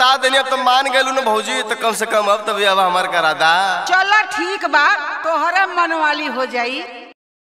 बता देनी अब तो मान गए ना भौजी तो कम से कम अब तो भी अब हमार करा दा। चलो, ठीक बा, तोहरा मनवाली हो जाये